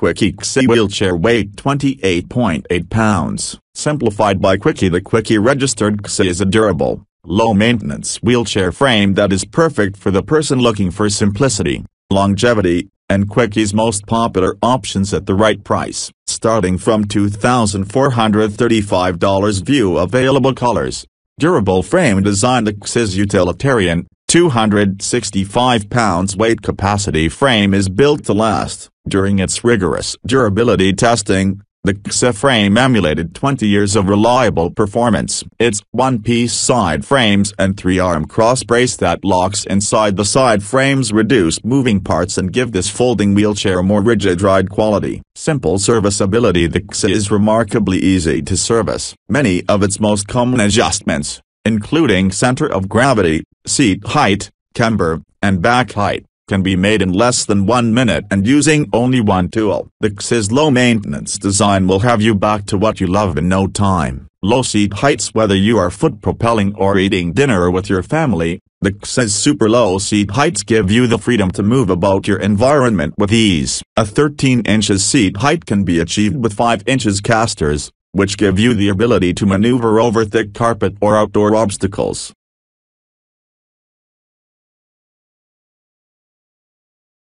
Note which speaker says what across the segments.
Speaker 1: Quickie wheelchair weight 28.8 pounds. Simplified by Quickie The Quickie registered XC is a durable, low-maintenance wheelchair frame that is perfect for the person looking for simplicity, longevity, and Quickie's most popular options at the right price. Starting from $2,435 view available colors. Durable frame design The XC's utilitarian, 265 pounds weight capacity frame is built to last. During its rigorous durability testing, the XC frame emulated 20 years of reliable performance. Its one-piece side frames and three-arm cross brace that locks inside the side frames reduce moving parts and give this folding wheelchair more rigid ride quality. Simple serviceability The XC is remarkably easy to service. Many of its most common adjustments, including center of gravity, seat height, camber, and back height, can be made in less than one minute and using only one tool. The XC's low-maintenance design will have you back to what you love in no time. Low seat heights Whether you are foot propelling or eating dinner with your family, the XC's super low seat heights give you the freedom to move about your environment with ease. A 13 inches seat height can be achieved with 5 inches casters, which give you the ability to maneuver over thick carpet or outdoor obstacles.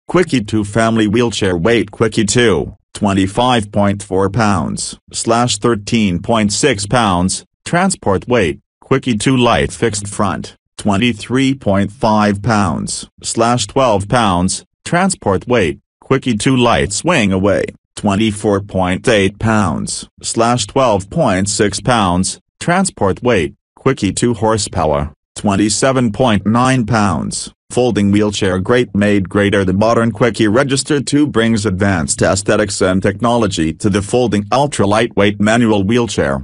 Speaker 1: Quickie 2 Family Wheelchair Weight Quickie 2, 25.4 pounds, slash 13.6 pounds, Transport Weight, Quickie 2 Light Fixed Front, 23.5 pounds, slash 12 pounds, Transport Weight, Quickie 2 Light Swing Away, 24.8 pounds, slash 12.6 pounds, Transport Weight, Quickie 2 Horsepower, 27.9 pounds, folding wheelchair great made greater the modern Quickie Register 2 brings advanced aesthetics and technology to the folding ultra-lightweight manual wheelchair.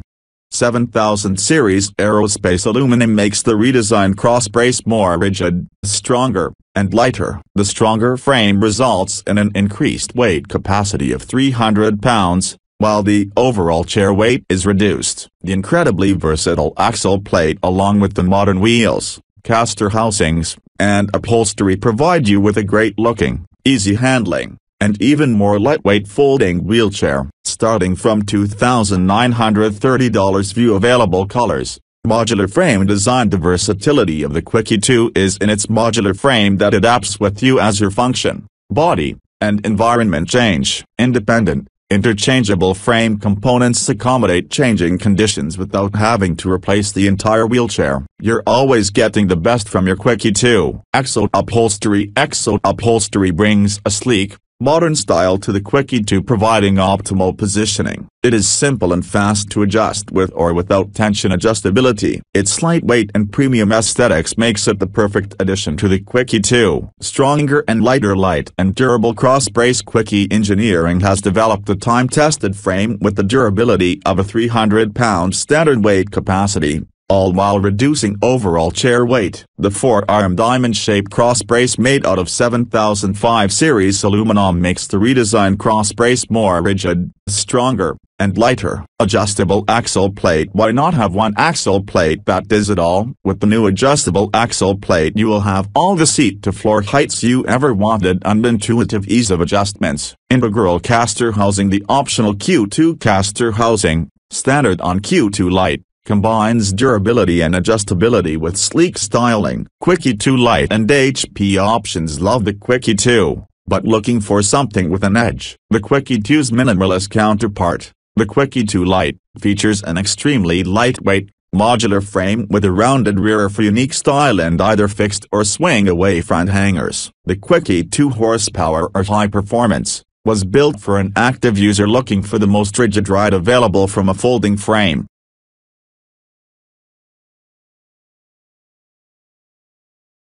Speaker 1: 7000 series aerospace aluminum makes the redesigned cross brace more rigid, stronger, and lighter. The stronger frame results in an increased weight capacity of 300 pounds, while the overall chair weight is reduced. The incredibly versatile axle plate along with the modern wheels, caster housings, and upholstery provide you with a great-looking, easy handling, and even more lightweight folding wheelchair. Starting from $2,930 view available colors, modular frame design The versatility of the Quickie 2 is in its modular frame that adapts with you as your function, body, and environment change. Independent, Interchangeable frame components accommodate changing conditions without having to replace the entire wheelchair. You're always getting the best from your Quickie 2. Exo Upholstery Exo Upholstery brings a sleek, modern style to the Quickie 2 providing optimal positioning. It is simple and fast to adjust with or without tension adjustability. Its lightweight and premium aesthetics makes it the perfect addition to the Quickie 2. Stronger and lighter light and durable cross-brace Quickie Engineering has developed a time-tested frame with the durability of a 300-pound standard weight capacity all while reducing overall chair weight. The four-arm diamond-shaped cross brace made out of 7005 series aluminum makes the redesigned cross brace more rigid, stronger, and lighter. Adjustable axle plate Why not have one axle plate that does it all? With the new adjustable axle plate you will have all the seat-to-floor heights you ever wanted and intuitive ease of adjustments. Integral caster housing The optional Q2 caster housing, standard on Q2 Lite combines durability and adjustability with sleek styling. Quickie 2 Lite and HP options love the Quickie 2, but looking for something with an edge. The Quickie 2's minimalist counterpart, the Quickie 2 Lite, features an extremely lightweight, modular frame with a rounded rear for unique style and either fixed or swing away front hangers. The Quickie 2 horsepower or high performance, was built for an active user looking for the most rigid ride available from a folding frame.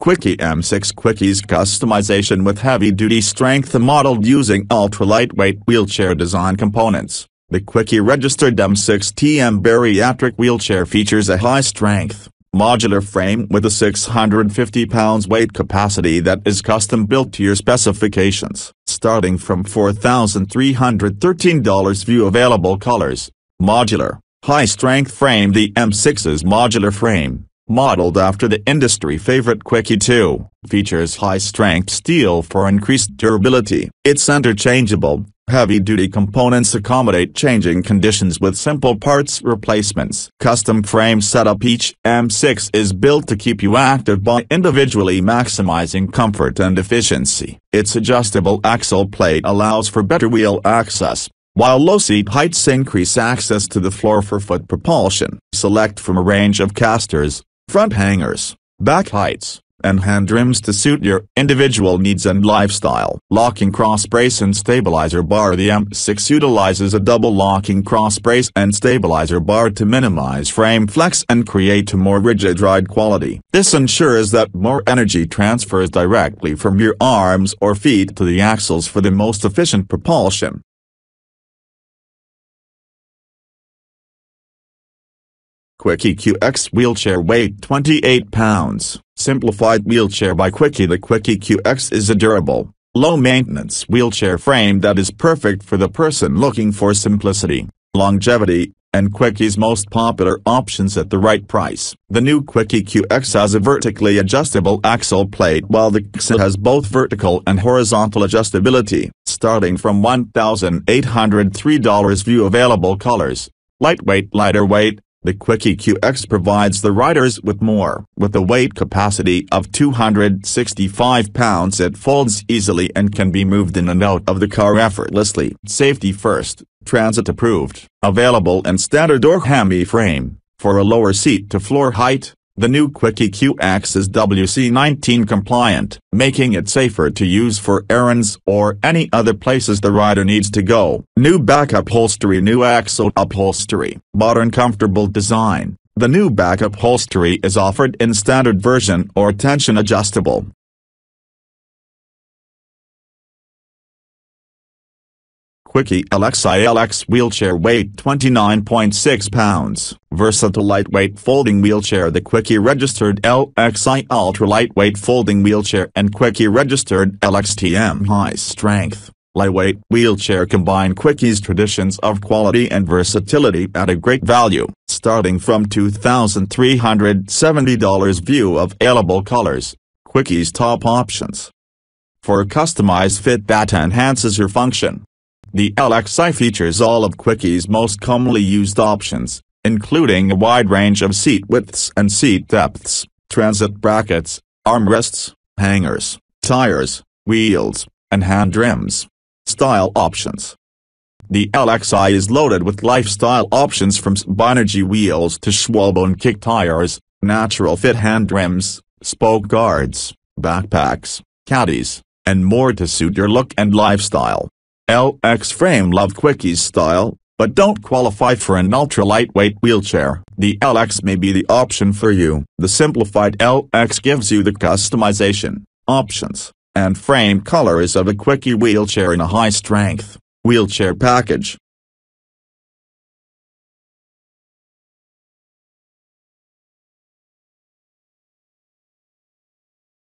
Speaker 1: Quickie M6 Quickie's customization with heavy-duty strength modeled using ultra-lightweight wheelchair design components. The Quickie registered M6TM bariatric wheelchair features a high-strength, modular frame with a 650 pounds weight capacity that is custom built to your specifications. Starting from $4,313 view available colors, modular, high-strength frame The M6's modular frame Modeled after the industry favorite Quickie 2, features high-strength steel for increased durability. It's interchangeable, Heavy-duty components accommodate changing conditions with simple parts replacements. Custom frame setup Each M6 is built to keep you active by individually maximizing comfort and efficiency. Its adjustable axle plate allows for better wheel access, while low seat heights increase access to the floor for foot propulsion. Select from a range of casters, front hangers, back heights, and hand rims to suit your individual needs and lifestyle. Locking cross brace and stabilizer bar The M6 utilizes a double locking cross brace and stabilizer bar to minimize frame flex and create a more rigid ride quality. This ensures that more energy transfers directly from your arms or feet to the axles for the most efficient propulsion. Quickie QX wheelchair weight 28 pounds. Simplified wheelchair by Quickie The Quickie QX is a durable, low-maintenance wheelchair frame that is perfect for the person looking for simplicity, longevity, and Quickie's most popular options at the right price. The new Quickie QX has a vertically adjustable axle plate while the QX has both vertical and horizontal adjustability. Starting from $1,803 view available colors, lightweight lighter weight, the Quickie QX provides the riders with more. With a weight capacity of 265 pounds it folds easily and can be moved in and out of the car effortlessly. Safety first, transit approved. Available in standard or hemi frame, for a lower seat to floor height, the new Quickie QX is WC19 compliant, making it safer to use for errands or any other places the rider needs to go. New back upholstery New axle upholstery Modern comfortable design The new back upholstery is offered in standard version or tension adjustable. Quickie LXI LX wheelchair weight 29.6 pounds. Versatile lightweight folding wheelchair The Quickie registered LXI ultra lightweight folding wheelchair and Quickie registered LXTM high strength, lightweight wheelchair combine Quickie's traditions of quality and versatility at a great value. Starting from $2,370 view of available colors, Quickie's top options. For a customized fit that enhances your function. The LXI features all of Quickie's most commonly used options, including a wide range of seat widths and seat depths, transit brackets, armrests, hangers, tires, wheels, and hand rims. Style options. The LXI is loaded with lifestyle options from Spinergy wheels to Schwalbe kick tires, natural fit hand rims, spoke guards, backpacks, caddies, and more to suit your look and lifestyle. LX frame love Quickie's style, but don't qualify for an ultra-lightweight wheelchair. The LX may be the option for you. The simplified LX gives you the customization, options, and frame colors of a Quickie wheelchair in a high-strength wheelchair package.